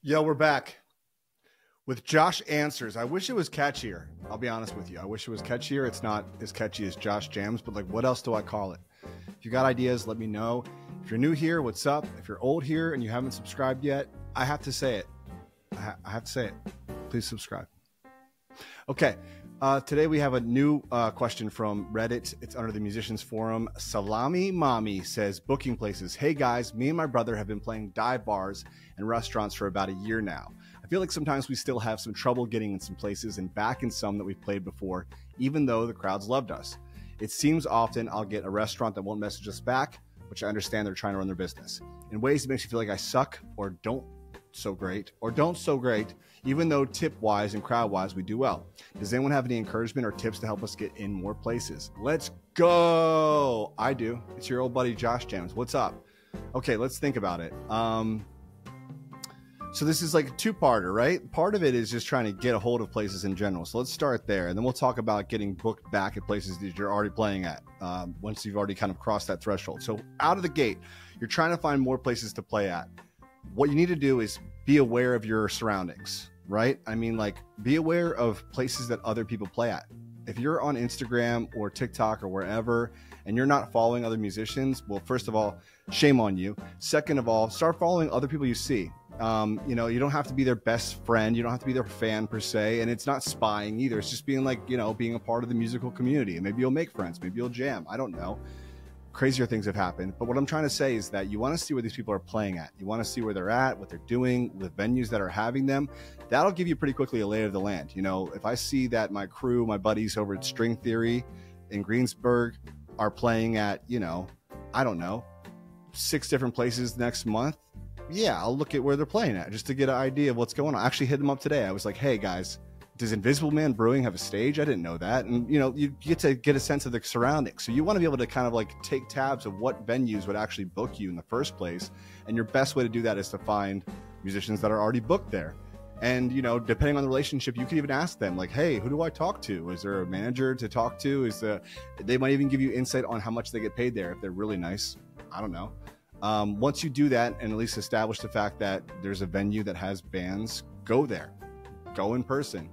Yo, we're back with Josh Answers. I wish it was catchier. I'll be honest with you. I wish it was catchier. It's not as catchy as Josh Jams, but like, what else do I call it? If you got ideas, let me know. If you're new here, what's up? If you're old here and you haven't subscribed yet, I have to say it. I, ha- I have to say it. Please subscribe. Okay. Uh, today we have a new uh, question from Reddit. It's under the Musicians Forum. Salami Mommy says, Booking places. Hey guys, me and my brother have been playing dive bars and restaurants for about a year now. I feel like sometimes we still have some trouble getting in some places and back in some that we've played before, even though the crowds loved us. It seems often I'll get a restaurant that won't message us back, which I understand they're trying to run their business. In ways that makes you feel like I suck or don't so great or don't so great, even though tip wise and crowd wise we do well. Does anyone have any encouragement or tips to help us get in more places? Let's go. I do. It's your old buddy Josh James. What's up? Okay, let's think about it. Um, so this is like a two-parter, right? Part of it is just trying to get a hold of places in general. So let's start there, and then we'll talk about getting booked back at places that you're already playing at um, once you've already kind of crossed that threshold. So out of the gate, you're trying to find more places to play at. What you need to do is be aware of your surroundings, right? I mean, like be aware of places that other people play at. If you're on Instagram or TikTok or wherever and you're not following other musicians, well, first of all, shame on you. Second of all, start following other people you see. Um, you know, you don't have to be their best friend. You don't have to be their fan per se. And it's not spying either. It's just being like, you know, being a part of the musical community. And maybe you'll make friends. Maybe you'll jam. I don't know. Crazier things have happened. But what I'm trying to say is that you want to see where these people are playing at. You want to see where they're at, what they're doing, the venues that are having them. That'll give you pretty quickly a lay of the land. You know, if I see that my crew, my buddies over at String Theory in Greensburg are playing at, you know, I don't know, six different places next month yeah, I'll look at where they're playing at just to get an idea of what's going on. I actually hit them up today. I was like, hey guys, does Invisible Man Brewing have a stage? I didn't know that. And you know, you get to get a sense of the surroundings. So you want to be able to kind of like take tabs of what venues would actually book you in the first place. And your best way to do that is to find musicians that are already booked there. And you know, depending on the relationship, you could even ask them, like, "Hey, who do I talk to? Is there a manager to talk to? Is the?" They might even give you insight on how much they get paid there if they're really nice. I don't know. Um, once you do that and at least establish the fact that there's a venue that has bands, go there, go in person.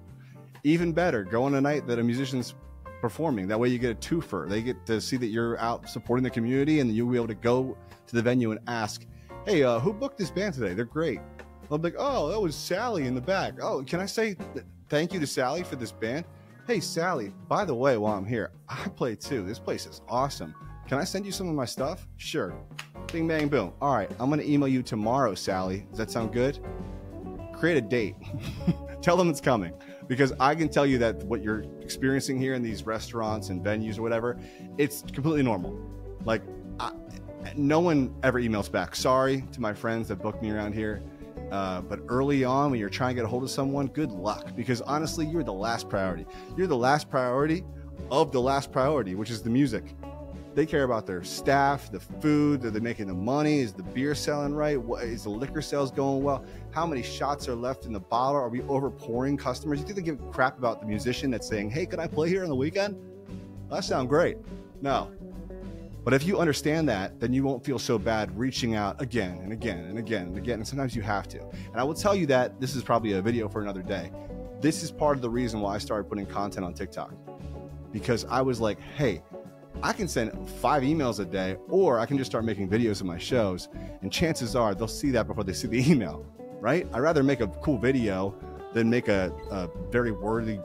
Even better, go on a night that a musician's performing. That way you get a twofer. They get to see that you're out supporting the community and you'll be able to go to the venue and ask, hey, uh, who booked this band today? They're great. I'll be like, oh, that was Sally in the back. Oh, can I say th- thank you to Sally for this band? Hey, Sally, by the way, while I'm here, I play too. This place is awesome. Can I send you some of my stuff? Sure. Bing, bang, boom. All right, I'm going to email you tomorrow, Sally. Does that sound good? Create a date. Tell them it's coming because I can tell you that what you're experiencing here in these restaurants and venues or whatever, it's completely normal. Like, I, no one ever emails back. Sorry to my friends that booked me around here. Uh, but early on, when you're trying to get a hold of someone, good luck because honestly, you're the last priority. You're the last priority of the last priority, which is the music. They care about their staff, the food. Are they making the money? Is the beer selling right? What, is the liquor sales going well? How many shots are left in the bottle? Are we overpouring customers? You think they give a crap about the musician that's saying, "Hey, can I play here on the weekend?" That sounds great. No. But if you understand that, then you won't feel so bad reaching out again and again and again and again. And sometimes you have to. And I will tell you that this is probably a video for another day. This is part of the reason why I started putting content on TikTok because I was like, hey, I can send five emails a day, or I can just start making videos of my shows. And chances are they'll see that before they see the email, right? I'd rather make a cool video than make a, a very wordy,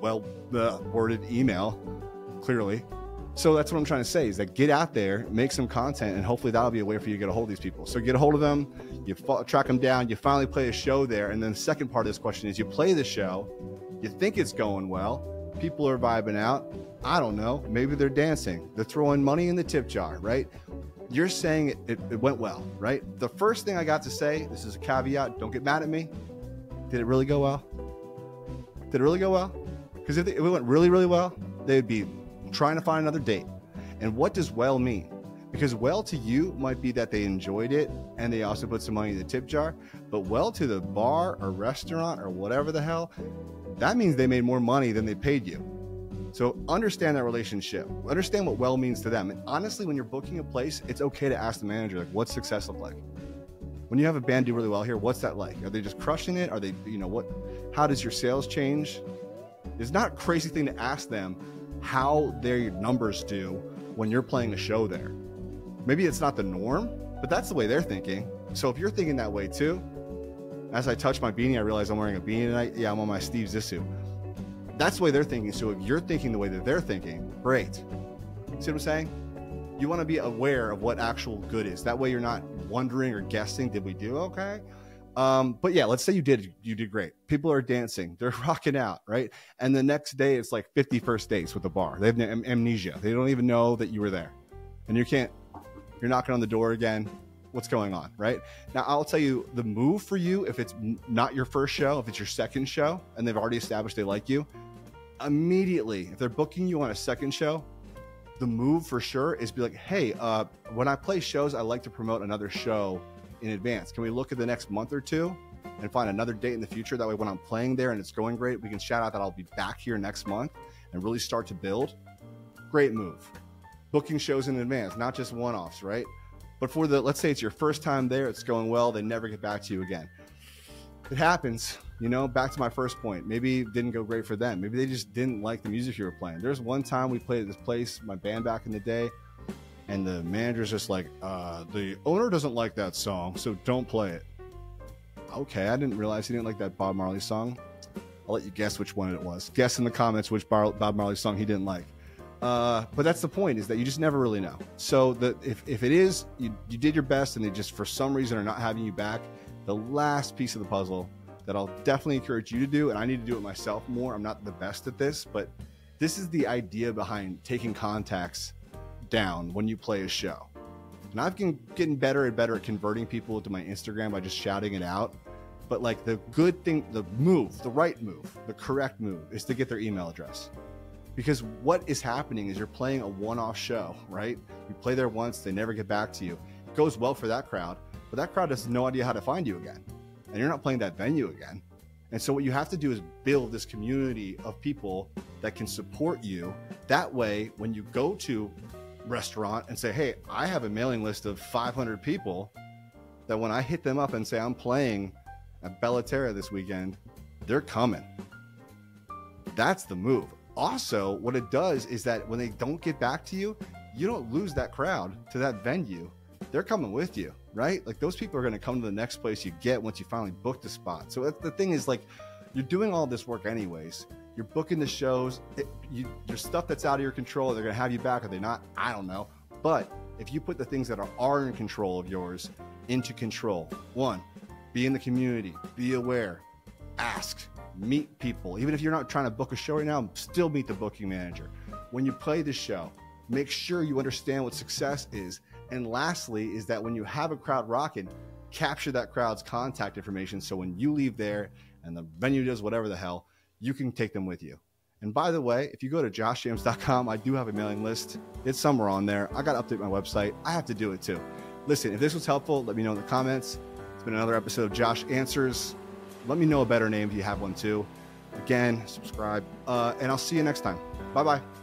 well uh, worded email, clearly. So that's what I'm trying to say is that get out there, make some content, and hopefully that'll be a way for you to get a hold of these people. So get a hold of them, you track them down, you finally play a show there. And then the second part of this question is you play the show, you think it's going well, people are vibing out I don't know. Maybe they're dancing. They're throwing money in the tip jar, right? You're saying it, it, it, went well, right? The first thing I got to say, this is a caveat, don't get mad at me. Did it really go well? Did it really go well? Because if, if it went really, really well, they'd be trying to find another date. And what does well mean? Because well to you might be that they enjoyed it and they also put some money in the tip jar, but well to the bar or restaurant or whatever the hell, that means they made more money than they paid you. So understand that relationship. Understand what well means to them. And honestly, when you're booking a place, it's okay to ask the manager, like, what's success look like? When you have a band do really well here, what's that like? Are they just crushing it? Are they, you know, what? How does your sales change? It's not a crazy thing to ask them how their numbers do when you're playing a show there. Maybe it's not the norm, but that's the way they're thinking. So if you're thinking that way too, as I touch my beanie, I realize I'm wearing a beanie tonight. Yeah, I'm on my Steve Zissou. That's the way they're thinking. So if you're thinking the way that they're thinking, great. See what I'm saying? You want to be aware of what actual good is. That way you're not wondering or guessing, did we do okay? Um, but yeah, let's say you did you did great. People are dancing, they're rocking out, right? And the next day it's like 50 first dates with the bar. They have am- amnesia. They don't even know that you were there. And you can't you're knocking on the door again. What's going on, right? Now, I'll tell you the move for you if it's not your first show, if it's your second show and they've already established they like you, immediately, if they're booking you on a second show, the move for sure is be like, hey, uh, when I play shows, I like to promote another show in advance. Can we look at the next month or two and find another date in the future? That way, when I'm playing there and it's going great, we can shout out that I'll be back here next month and really start to build. Great move. Booking shows in advance, not just one offs, right? But for the, let's say it's your first time there, it's going well, they never get back to you again. It happens, you know, back to my first point. Maybe didn't go great for them. Maybe they just didn't like the music you were playing. There's one time we played at this place, my band back in the day and the manager's just like, uh, the owner doesn't like that song, so don't play it. Okay, I didn't realize he didn't like that Bob Marley song. I'll let you guess which one it was. Guess in the comments which Bob Marley song he didn't like. Uh, but that's the point is that you just never really know. So that if, if it is, you, you did your best and they just for some reason are not having you back, the last piece of the puzzle that I'll definitely encourage you to do, and I need to do it myself more. I'm not the best at this, but this is the idea behind taking contacts down when you play a show. And I've been getting better and better at converting people to my Instagram by just shouting it out. But like the good thing, the move, the right move, the correct move is to get their email address. Because what is happening is you're playing a one off show, right? You play there once, they never get back to you. It goes well for that crowd, but that crowd has no idea how to find you again. And you're not playing that venue again. And so what you have to do is build this community of people that can support you. That way, when you go to restaurant and say, hey, I have a mailing list of 500 people that when I hit them up and say I'm playing at Bellaterra this weekend, they're coming. That's the move. Also, what it does is that when they don't get back to you, you don't lose that crowd to that venue. They're coming with you, right? Like those people are going to come to the next place you get once you finally book the spot. So the thing is, like, you're doing all this work anyways you're booking the shows. It, you, there's stuff that's out of your control. They're going to have you back. Are they not? I don't know. But if you put the things that are, are in control of yours into control, one, be in the community, be aware, ask, meet people. Even if you're not trying to book a show right now, still meet the booking manager. When you play the show, make sure you understand what success is. And lastly, is that when you have a crowd rocking, capture that crowd's contact information. So when you leave there and the venue does whatever the hell, you can take them with you. And by the way, if you go to joshjams.com, I do have a mailing list. It's somewhere on there. I got to update my website. I have to do it too. Listen, if this was helpful, let me know in the comments. It's been another episode of Josh Answers. Let me know a better name if you have one too. Again, subscribe. Uh, and I'll see you next time. Bye bye.